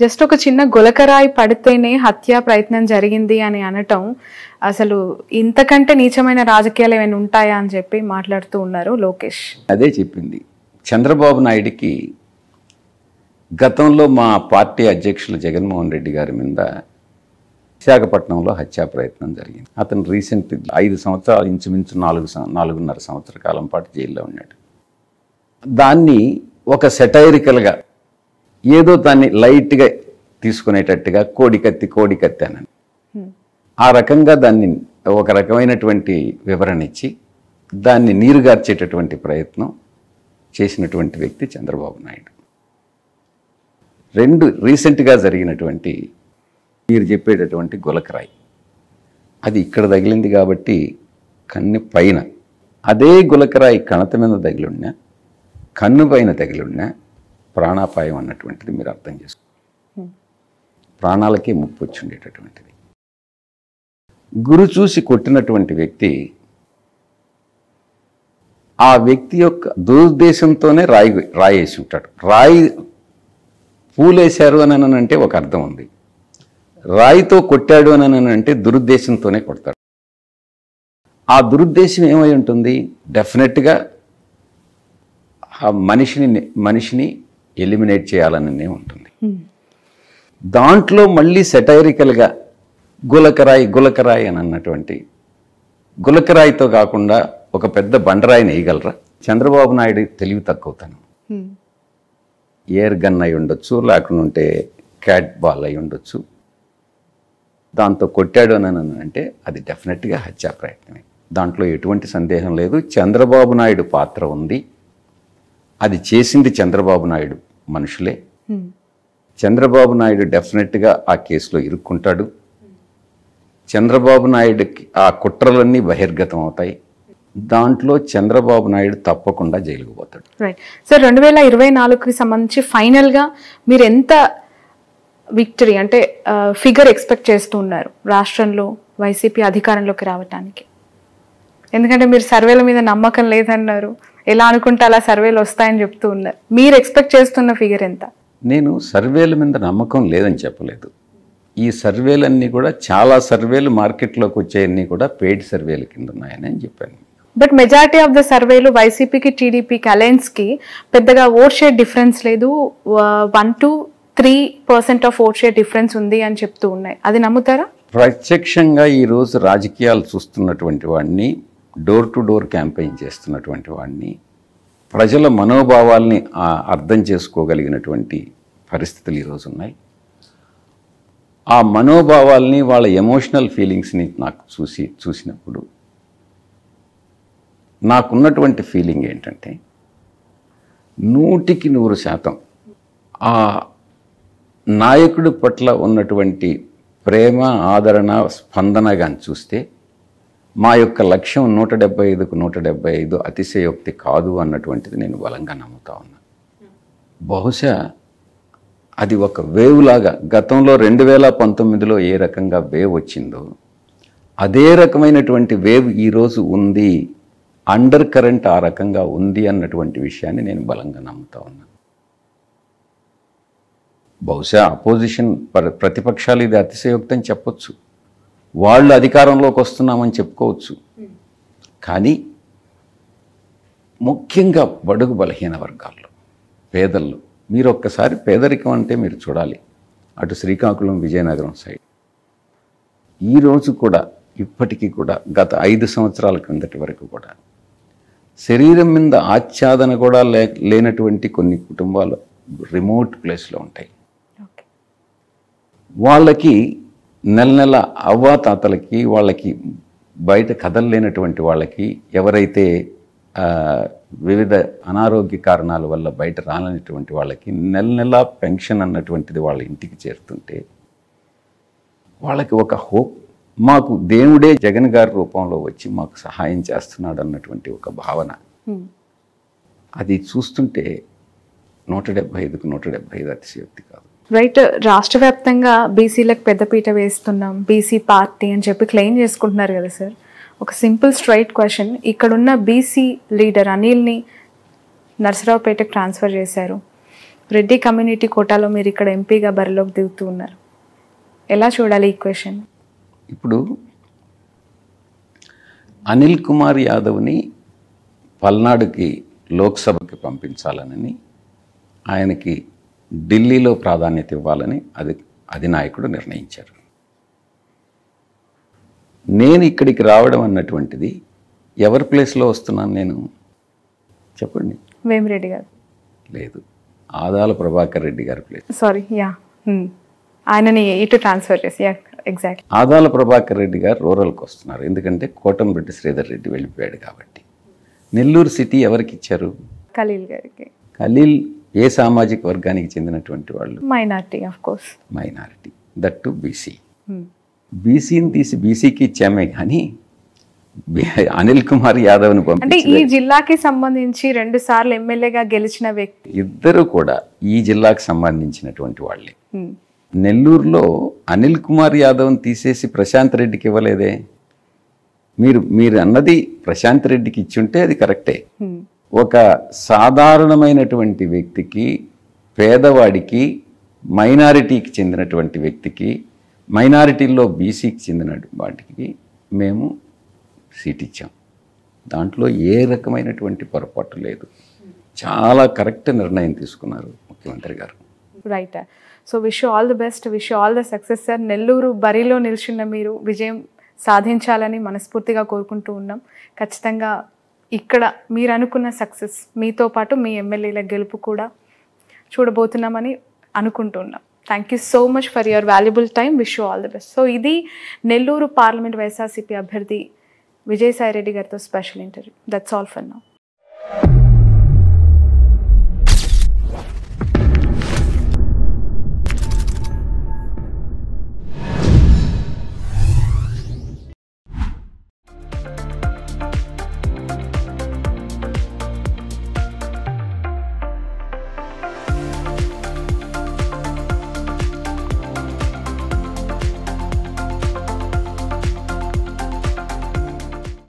Just ఒక చిన్న గులకరాయి పడితేనే హత్యా ప్రయత్నం జరిగింది అని అనటం అసలు ఇంతకంటే నీచమైన రాజకీయాలు ఏమైనా ఉంటాయా అని చెప్పి మాట్లాడుతూ ఉన్నారు లోకేష్. అదే చెప్పింది. చంద్రబాబు నాయుడికి గతంలో మా పార్టీ అధ్యక్షులు జగన్మోహన్ రెడ్డి గారి మీద విశాఖపట్నంలో హత్యా ప్రయత్నం జరిగింది. అతను రీసెంట్ ఐదు సంవత్సరాలు ఇంచుమించు నాలుగు నాలుగున్నర సంవత్సర కాలం పాటు జైల్లో ఉన్నాడు. దాన్ని ఒక సెటైరికల్గా ఏదో దాన్ని లైట్గా తీసుకునేటట్టుగా కోడికత్తి కోడికత్తి అని ఆ రకంగా దాన్ని ఒక రకమైనటువంటి వివరణ ఇచ్చి దాన్ని నీరుగార్చేటటువంటి ప్రయత్నం చేసినటువంటి వ్యక్తి చంద్రబాబు నాయుడు. రెండు రీసెంట్గా జరిగినటువంటి మీరు చెప్పేటటువంటి గులకరాయి. అది ఇక్కడ తగిలింది కాబట్టి కన్ను పైన. అదే గులకరాయి కణత మీద తగిలిన్నా కన్ను పైన తగిలిన్నా ప్రాణాపాయం అన్నటువంటిది మీరు అర్థం చేసుకో. ప్రాణాలకే ముప్పు వచ్చి ఉండేటటువంటిది గురు చూసి కొట్టినటువంటి వ్యక్తి ఆ వ్యక్తి యొక్క దురుద్దేశంతోనే రాయి రాయేసి ఉంటాడు. రాయి పూలేశారు అని అంటే ఒక అర్థం ఉంది. రాయితో కొట్టాడు అని అని అంటే దురుద్దేశంతోనే కొడతాడు. ఆ దురుద్దేశం ఏమై ఉంటుంది? డెఫినెట్గా ఆ మనిషిని మనిషిని ఎలిమినేట్ చేయాలనే ఉంటుంది దాంట్లో మళ్ళీ సెటైరికల్గా గులకరాయి గులకరాయి అని అన్నటువంటి గులకరాయితో కాకుండా ఒక పెద్ద బండరాయిని వేయగలరా చంద్రబాబు నాయుడు తెలివి తక్కువతనం. ఎయిర్ గన్ అయి ఉండొచ్చు లేకుండా ఉంటే క్యాట్ బాల్ అయి ఉండొచ్చు. దాంతో కొట్టాడు అని అని అంటే అది డెఫినెట్గా హత్యా ప్రయత్నమే దాంట్లో ఎటువంటి సందేహం లేదు. చంద్రబాబు నాయుడు పాత్ర ఉంది. అది చేసింది చంద్రబాబు నాయుడు మనుషులే. చంద్రబాబు నాయుడు డెఫినెట్గా ఆ కేసులో ఇరుక్కుంటాడు. చంద్రబాబు నాయుడుకి ఆ కుట్రలన్నీ బహిర్గతం అవుతాయి దాంట్లో చంద్రబాబు నాయుడు తప్పకుండా జైలుకు పోతాడు. రైట్ సార్ రెండు వేల ఇరవై నాలుగుకి సంబంధించి ఫైనల్గా మీరు ఎంత విక్టరీ అంటే ఫిగర్ ఎక్స్పెక్ట్ చేస్తూ ఉన్నారు రాష్ట్రంలో వైసీపీ అధికారంలోకి రావటానికి? ఎందుకంటే మీరు సర్వేల మీద నమ్మకం లేదన్నారు. ఎలా అనుకుంటే అలా సర్వేలు వస్తాయని చెప్తూ ఉన్నారు. మీరు ఎక్స్పెక్ట్ చేస్తున్న ఫిగర్ ఎంత? నేను సర్వేల మీద నమ్మకం లేదని చెప్పలేదు. ఈ సర్వేలన్నీ కూడా చాలా సర్వేలు మార్కెట్లోకి వచ్చేవన్నీ కూడా పెయిడ్ సర్వేల కింద ఉన్నాయని నేను చెప్పాను. బట్ మెజారిటీ ఆఫ్ ద సర్వేలు వైసీపీకి టీడీపీకి అలయన్స్కి పెద్దగా ఓట్ షేర్ డిఫరెన్స్ లేదు. One two three percent of vote share difference ఉంది అని చెప్తూ ఉన్నాయి. అది నమ్ముతారా? ప్రత్యక్షంగా ఈరోజు రాజకీయాలు చూస్తున్నటువంటి వాడిని డోర్ టు డోర్ క్యాంపెయిన్ చేస్తున్నటువంటి వాడిని ప్రజల మనోభావాల్ని అర్థం చేసుకోగలిగినటువంటి పరిస్థితులు ఈరోజు ఉన్నాయి. ఆ మనోభావాల్ని వాళ్ళ ఎమోషనల్ ఫీలింగ్స్ని నాకు చూసి చూసినప్పుడు నాకున్నటువంటి ఫీలింగ్ ఏంటంటే నూటికి నూరు శాతం ఆ నాయకుడి పట్ల ఉన్నటువంటి ప్రేమ ఆదరణ స్పందన కానీ చూస్తే మా యొక్క లక్ష్యం నూట డెబ్బై ఐదుకు నూట డెబ్బై ఐదు అతిశయోక్తి కాదు అన్నటువంటిది నేను బలంగా నమ్ముతా ఉన్నా. బహుశా అది ఒక వేవ్ లాగా గతంలో రెండు వేల పంతొమ్మిదిలో ఏ రకంగా వేవ్ వచ్చిందో అదే రకమైనటువంటి వేవ్ ఈరోజు ఉంది అండర్ కరెంట్ ఆ రకంగా ఉంది అన్నటువంటి విషయాన్ని నేను బలంగా నమ్ముతా ఉన్నా. బహుశా అపోజిషన్ ప్ర- ప్రతిపక్షాలు ఇది అతిశయోక్తం చెప్పొచ్చు. వాళ్ళు అధికారంలోకి వస్తున్నామని చెప్పుకోవచ్చు. కానీ ముఖ్యంగా బడుగు బలహీన వర్గాల్లో పేదల్లో మీరు ఒక్కసారి పేదరికం అంటే మీరు చూడాలి. అటు శ్రీకాకుళం విజయనగరం సైడ్. ఈరోజు కూడా ఇప్పటికీ కూడా గత ఐదు సంవత్సరాల క్రిందటి వరకు కూడా శరీరం మీద ఆచ్ఛాదన కూడా లే లేనటువంటి కొన్ని కుటుంబాలు రిమోట్ ప్లేస్లో ఉంటాయి. వాళ్ళకి నెల నెల అవ్వా తాతలకి వాళ్ళకి బయట కదలలేనటువంటి వాళ్ళకి ఎవరైతే వివిధ అనారోగ్య కారణాల వల్ల బయట రాలేనటువంటి వాళ్ళకి నెల నెల పెన్షన్ అన్నటువంటిది వాళ్ళ ఇంటికి చేరుతుంటే వాళ్ళకి ఒక హోప్ మాకు దేవుడే జగన్ గారి రూపంలో వచ్చి మాకు సహాయం చేస్తున్నాడు అన్నటువంటి ఒక భావన. అది చూస్తుంటే నూట డెబ్బై ఐదుకు నూట డెబ్బై ఐదు అతిశయోక్తి కాదు. రైట్ రాష్ట్ర వ్యాప్తంగా బీసీలకు పెద్దపీట వేస్తున్నాం. బీసీ పార్టీ అని చెప్పి క్లెయిమ్ చేసుకుంటున్నారు కదా సార్ ఒక సింపుల్ స్ట్రైట్ క్వశ్చన్ ఇక్కడున్న బీసీ లీడర్ అనిల్ని నర్సరావుపేటకు ట్రాన్స్ఫర్ చేశారు. రెడ్డి కమ్యూనిటీ కోటాలో మీరు ఇక్కడ ఎంపీగా బరిలోకి దిగుతూ ఉన్నారు. ఎలా చూడాలి ఈ క్వశ్చన్ ఇప్పుడు అనిల్ కుమార్ యాదవ్ని పల్నాడుకి లోక్సభకి పంపించాలని ఆయనకి ఢిల్లీలో ప్రాధాన్యత ఇవ్వాలని అది అధినాయకుడు నిర్ణయించారు. నేను ఇక్కడికి రావడం అన్నటువంటిది ఎవరి ప్లేస్లో వస్తున్నాను నేను? చెప్పండి. వేమిరెడ్డి గారు. లేదు. ఆదాల ప్రభాకర్ రెడ్డి గారి ప్లేస్. Sorry yeah. ఆయనని ఇటు ట్రాన్స్ఫర్ చేసి యా ఎగ్జాక్ట్లీ. ఆదాల ప్రభాకర్ రెడ్డి గారు రూరల్కి వస్తున్నారు. ఎందుకంటే కోటంరెడ్డి శ్రీధర్ రెడ్డి వెళ్ళిపోయాడు కాబట్టి. నెల్లూరు సిటీ ఎవరికి ఇచ్చారు? ఖలీల్ గారికి. ఖలీల్ ఏ సామాజిక వర్గానికి చెందినటువంటి వాళ్ళు? Minority of course minority that too BC బీసీని తీసి బీసీకి ఇచ్చామే కానీ అనిల్ కుమార్ యాదవ్ని అంటే పంపించి ఈ జిల్లాకి సంబంధించి రెండు సార్లు ఎమ్మెల్యేగా గెలిచిన వ్యక్తి. ఇద్దరు కూడా ఈ జిల్లాకు సంబంధించినటువంటి వాళ్ళే. Hmm. నెల్లూరులో అనిల్ కుమార్ యాదవ్ని తీసేసి ప్రశాంత్ రెడ్డికి ఇవ్వలేదే? మీరు మీరు అన్నది ప్రశాంత్ రెడ్డికి ఇచ్చుంటే అది కరెక్టే. Hmm. ఒక సాధారణమైనటువంటి వ్యక్తికి పేదవాడికి మైనారిటీకి చెందినటువంటి వ్యక్తికి మైనారిటీల్లో బీసీకి చెందిన వాటికి మేము సీట్ ఇచ్చాం. దాంట్లో ఏ రకమైనటువంటి పొరపాటు లేదు. చాలా కరెక్ట్ నిర్ణయం తీసుకున్నారు ముఖ్యమంత్రి గారు. Right so wish all the best wish all the success sir Nellore బరిలో నిలిచిన మీరు విజయం సాధించాలని మనస్ఫూర్తిగా కోరుకుంటూ ఉన్నాం. ఖచ్చితంగా ఇక్కడ మీరు అనుకున్న సక్సెస్ మీతో పాటు మీ ఎమ్మెల్యేల గెలుపు కూడా చూడబోతున్నామని అనుకుంటున్నాం. Thank you so much for your valuable time wish you all the best so ఇది నెల్లూరు పార్లమెంట్ వైఎస్ఆర్సీపీ అభ్యర్థి విజయసాయి రెడ్డి గారితో special interview that's all for now